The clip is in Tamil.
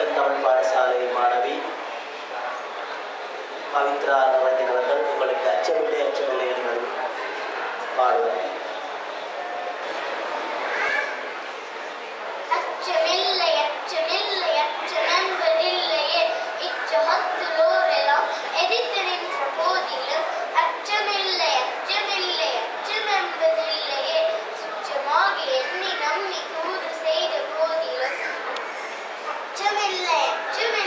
திருத்தமிழ் பாடசாலை மாணவி பவித்ரா நவரஞ்சன் அவர்கள் உங்களுக்கு அச்சமில்லை அச்சமில்லை என்று பாடுவார். Two minutes